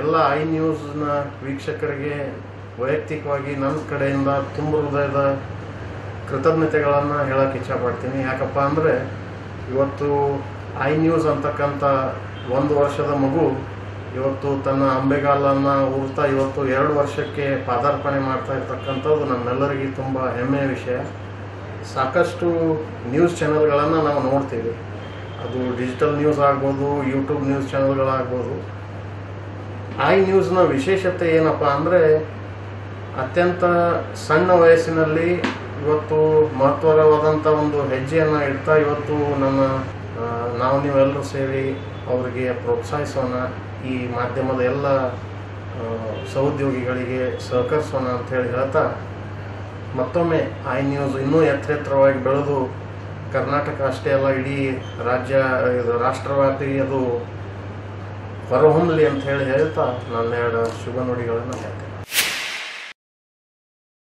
ಎಲ್ಲ ಐ ನ್ಯೂಸ್ನ ವೀಕ್ಷಕರಿಗೆ ವೈಯಕ್ತಿಕವಾಗಿ ನನ್ನ ಕಡೆಯಿಂದ ತುಂಬ ಹೃದಯದ ಕೃತಜ್ಞತೆಗಳನ್ನು ಹೇಳಕ್ಕೆ ಇಚ್ಛಪಡ್ತೀನಿ ಯಾಕಪ್ಪ ಅಂದರೆ ಇವತ್ತು ಐ ನ್ಯೂಸ್ ಅಂತಕ್ಕಂಥ ಒಂದು ವರ್ಷದ ಮಗು ಇವತ್ತು ತನ್ನ ಅಂಬೆಗಾಲನ್ನು ಊರ್ತಾ ಇವತ್ತು ಎರಡು ವರ್ಷಕ್ಕೆ ಪಾದಾರ್ಪಣೆ ಮಾಡ್ತಾ ಇರ್ತಕ್ಕಂಥದ್ದು ನಮ್ಮೆಲ್ಲರಿಗೆ ತುಂಬ ಹೆಮ್ಮೆಯ ವಿಷಯ. ಸಾಕಷ್ಟು ನ್ಯೂಸ್ ಚಾನೆಲ್ಗಳನ್ನು ನಾವು ನೋಡ್ತೀವಿ. ಅದು ಡಿಜಿಟಲ್ ನ್ಯೂಸ್ ಆಗ್ಬೋದು ಯೂಟ್ಯೂಬ್ ನ್ಯೂಸ್ ಚಾನಲ್ಗಳಾಗ್ಬೋದು ಐ ನ್ಯೂಸ್ನ ವಿಶೇಷತೆ ಏನಪ್ಪ ಅಂದರೆ ಅತ್ಯಂತ ಸಣ್ಣ ವಯಸ್ಸಿನಲ್ಲಿ ಇವತ್ತು ಮಹತ್ವರವಾದಂಥ ಒಂದು ಹೆಜ್ಜೆಯನ್ನು ಇಡ್ತಾ ಇವತ್ತು ನಮ್ಮ ನಾವು ನೀವೆಲ್ಲರೂ ಸೇರಿ ಅವರಿಗೆ ಪ್ರೋತ್ಸಾಹಿಸೋಣ, ಈ ಮಾಧ್ಯಮದ ಎಲ್ಲ ಸಹೋದ್ಯೋಗಿಗಳಿಗೆ ಸಹಕರಿಸೋಣ ಅಂತ ಹೇಳಿ ಹೇಳ್ತಾ ಮತ್ತೊಮ್ಮೆ ಐ ನ್ಯೂಸ್ ಇನ್ನೂ ಎತ್ತರೆತ್ತರವಾಗಿ ಬೆಳೆದು ಕರ್ನಾಟಕ ಅಷ್ಟೇ ಅಲ್ಲ, ಇಡೀ ರಾಜ್ಯ, ಇದು ರಾಷ್ಟ್ರವ್ಯಾಪಿ ಅದು ಹೊರಹೊಮ್ಮಲಿ ಅಂತ ಹೇಳಿ ಹೇಳ್ತಾ ನನ್ನ ಎರಡು ಶುಭ ನುಡಿಗಳನ್ನು ಹೇಳ್ತೇನೆ.